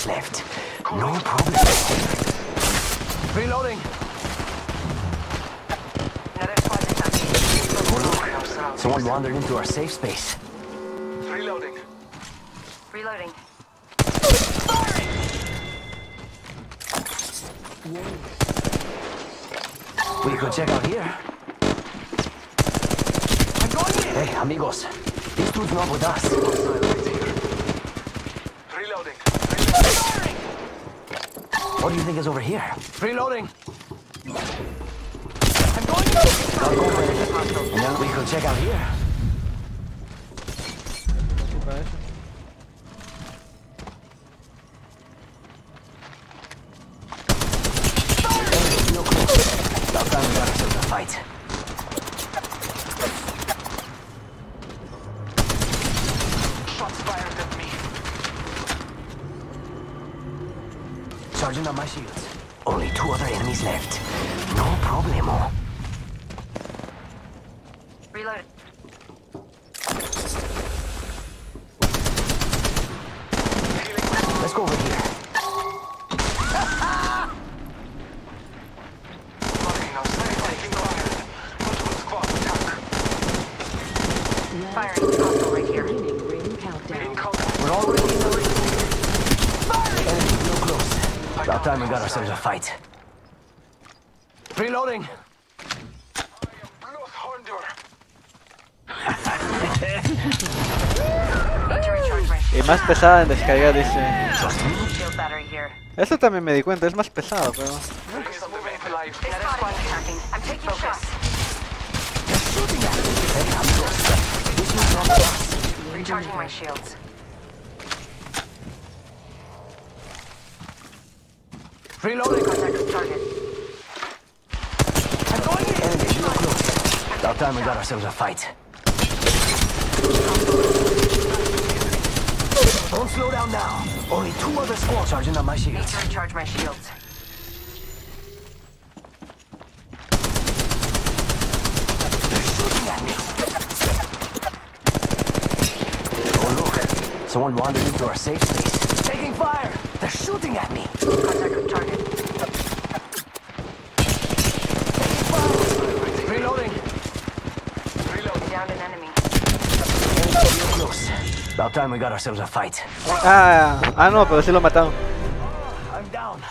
enemies left. No problem. Reloading. Another squad. Someone wandered into our safe space. Reloading. Reloading. We could check out here. Hey, amigos. These dudes not with us. Reloading. What do you think is over here? Reloading. I'm going to go. And then we could check out here. Over here. Fucking outside, taking fire. Multiple squad attack. Firing. Hostile right here. Beginning ring countdown. We're already in the ring. Enemies real close. About time we got ourselves a fight. Reloading. North Horndoor. Need to recharge my Y más pesada en descargar, dice. shield battery here. Eso también me di cuenta, es más pesado, pero... Enemies moving alive. Another squad attacking. I'm taking shots. Recharging my shields. Reloading. Contact with target. Enemies real close. About time we got ourselves a fight. Don't slow down now. Only two other squads charging on my Need to recharge my shields. shooting at me. Oh look, someone wandered into our safe space. Taking fire. They're shooting at me. Contact with target. Reloading. Reloading. Downed an enemy. Enemies real close. About time we got ourselves a fight. Ah, ah no, pero sí lo mataron. I'm down.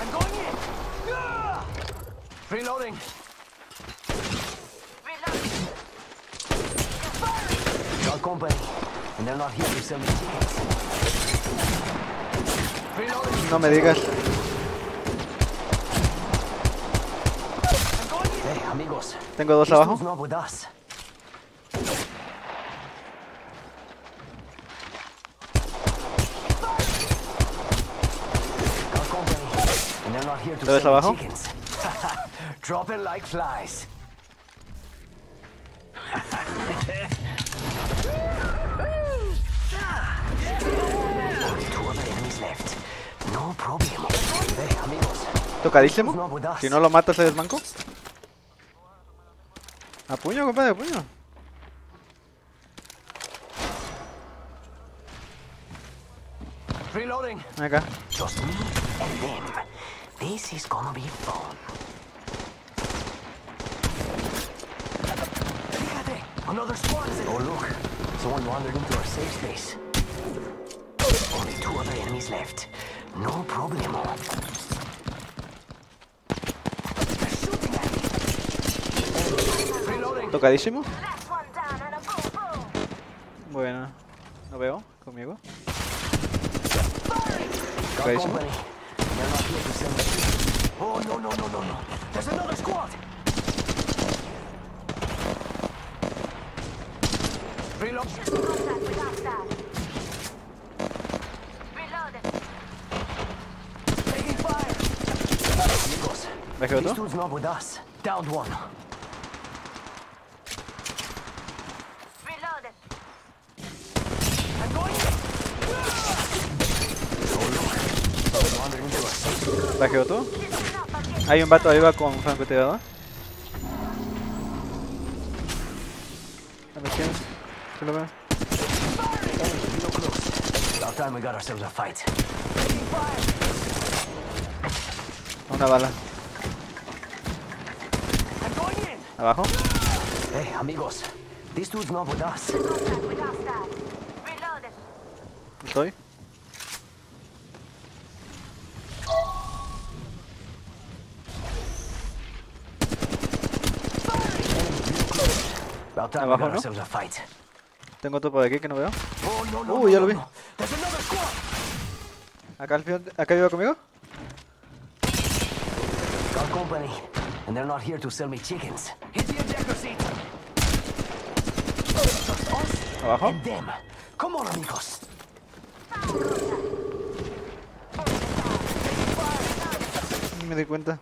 I'm going in. Ah! Reloading. Our company, and they're not here to sell me tickets. Reloading. No me digas. amigos. Tengo dos abajo. ¿Te ves abajo? like flies. Tocadísimo. Si no lo matas, se desbanco. A puño, compadre, a puño. Reloading. Acá. Just me and them. This is gonna be fun. Fíjate, another squad is Oh look, someone wandered into our safe space. Only two other enemies left. No problemo. Tocadísimo. Bueno, no veo conmigo. Tocadísimo. Oh no no no no no. There's another squad. Reload. Taking fire. Amigos, ¿Ves que these otro? dudes not with us. Downed one. ¿Bajeo tú? Hay un vato arriba con francotirador. A la izquierda. ¿Sí lo veo? Enemy real close. About time we got ourselves a fight. Una bala. I'm going in. Abajo. Hey, amigos. This dude's not with us. Estoy. Abajo, ¿no? Tengo otro por aquí que no veo. Uh, ya lo vi. Acá al final, acá iba conmigo. Got company, and they're not here to sell me chickens. Hit the ejector seat. Just us Abajo. and them. Come on, amigos. Ni me di cuenta.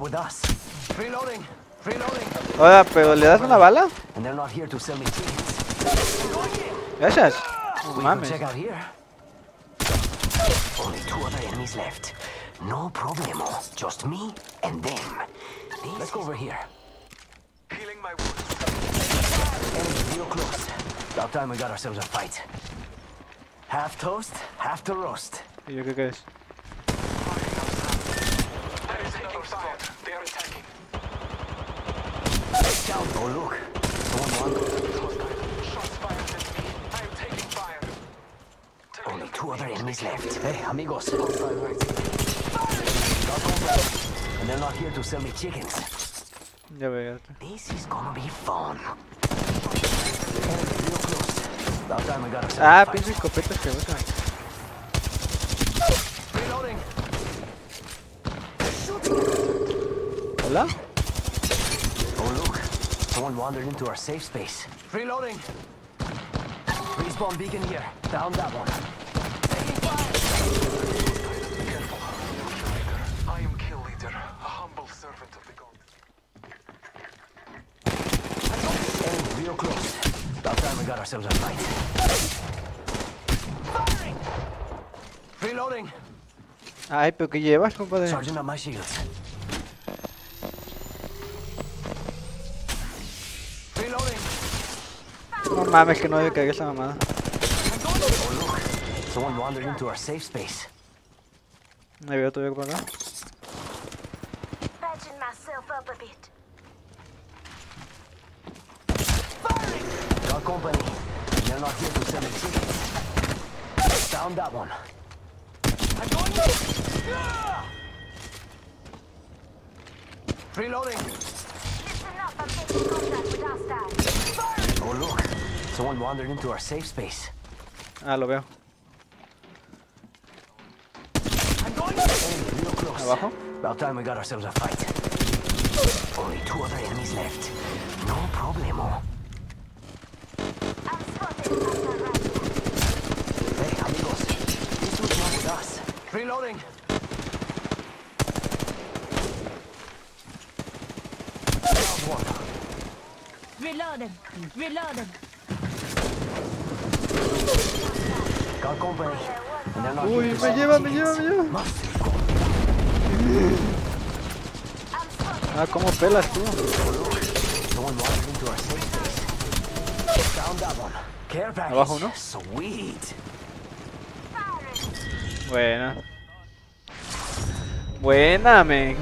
With us. Reloading. Reloading. Hola, pero ¿le das una bala? And they're not here to sell me chickens. Gracias. No We can mames. check out here. Only two other enemies left. No problemo. Just me and them. Let's go over here. Healing my wounds. Enemy real close. About time we got ourselves a fight. Half toast, half to roast. ¿Y yo qué crees? There is another squad. They are attacking. Down. Oh look, someone won. Hostile. Shots fired at me. I am taking fire. Only two other enemies left. Hey, amigos. Got company. And they're not here to sell me chickens. Ya veo. This is gonna be fun. Enemy real close. About time we got ourselves Ah, pinche escopetas que usan. Reloading. ¿Hola? Oh look, someone wandered into our safe space. Reloading. Respawn beacon here. Down that one. Taking fire. Careful. I am kill leader, a humble servant of real close. About time we got ourselves a fight. Firing. Reloading. Ay, pero ¿qué llevas, compadre? Charging up my shields. Reloading. No mames, que no debe caer esa mamada. Oh look, someone wandered into our safe space. Me veo todavía por acá. Company. They're not here to sell me chickens. Down that one. I'm going Reloading. Listen up, I'm taking contact with hostiles. Oh look, someone wandered into our safe space. Ah, lo veo. I'm going Enemy real close. Abajo. About time we got ourselves a fight. Only two other enemies left. No problemo. I'm spotted. Hostile right. Hey, amigos. This dude's not with us. Reloading. Down one. Reloading. Reloading. Got company. And they're not Uy, here me to sell lleva, me chickens. lleva, me lleva. Must be I'm spotted. Ah, ¿cómo pelas tú? Someone wandered into Buena. Men.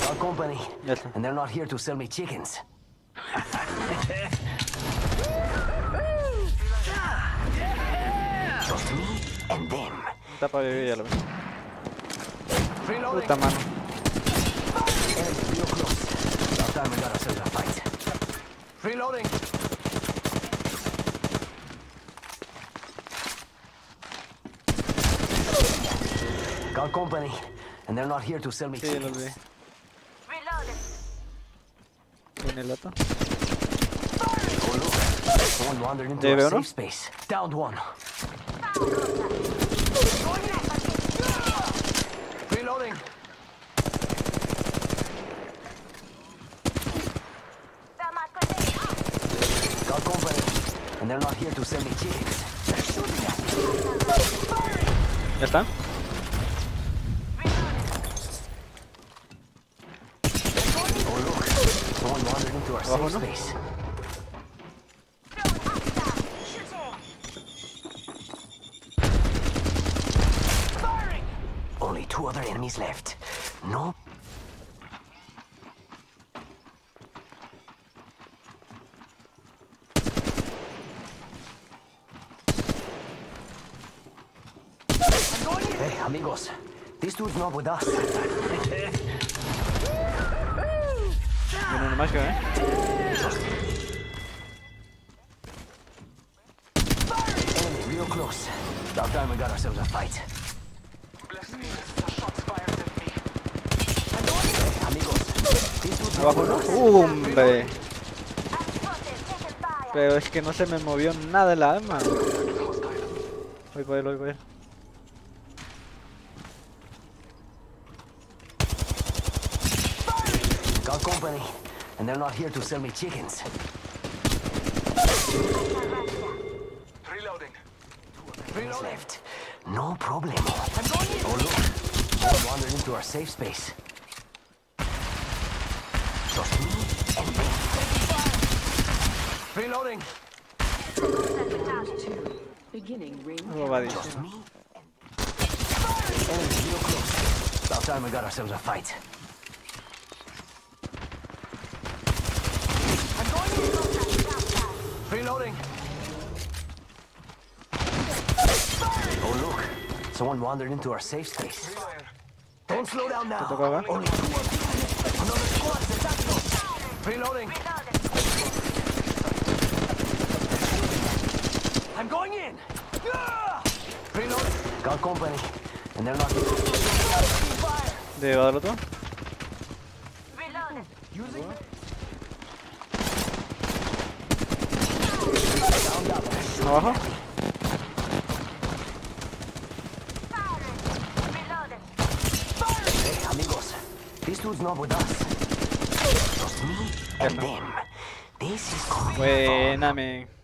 Got company. Ya está. And they're not here to sell me chickens. Just me and them. Para vivir, ya lo. Puta mano. Enemy real close. About time we got ourselves a fight. Reloading. Got company. And they're not here to sell me Sí, lo chickens. olvidé. Reloading. Viene el otro. Oh, look. Someone wandered into Ya our safe space. Downed one. Reloading. Thermite. Got company. And they're not here to sell me chickens. They're shooting at me. ¿Ya está? Oh look. Someone wandered into our Abajo, safe ¿no? space. Throwing hostile. Shooting. Oh, Only two other enemies left. No. Hey, amigos. This dude's not with us. Viene uno más que ¿eh? Enemy real close. About time we got ourselves a fight. Bless me, the shots fired at me. Hey, amigos. This dude's not Abajo, with ¿no? us. ¡Hombre! Unspotted. Taking fire. Pero es que no se me movió nada el arma. It's hostile. Voy por él, voy por él. Got company. And they're not here to sell me chickens. Reloading. Enemies left. No problem. Oh look. Someone wandered into our safe space. Just me and them. Reloading. Beginning ring ¿Cómo va, dice? Just me and Enemies real close. About time we got ourselves a fight. Reloading. Oh look. Someone wandered into our safe space. Don't slow down now. Only two more people. Another squad's attacking us. Reloading. I'm going in. Yeah! Reloading. Got company. And they're not fire. ¿De dar otro? Reloaded. Using Hey, amigos. This dude's not with us. Just me and them. This is. Buena, men.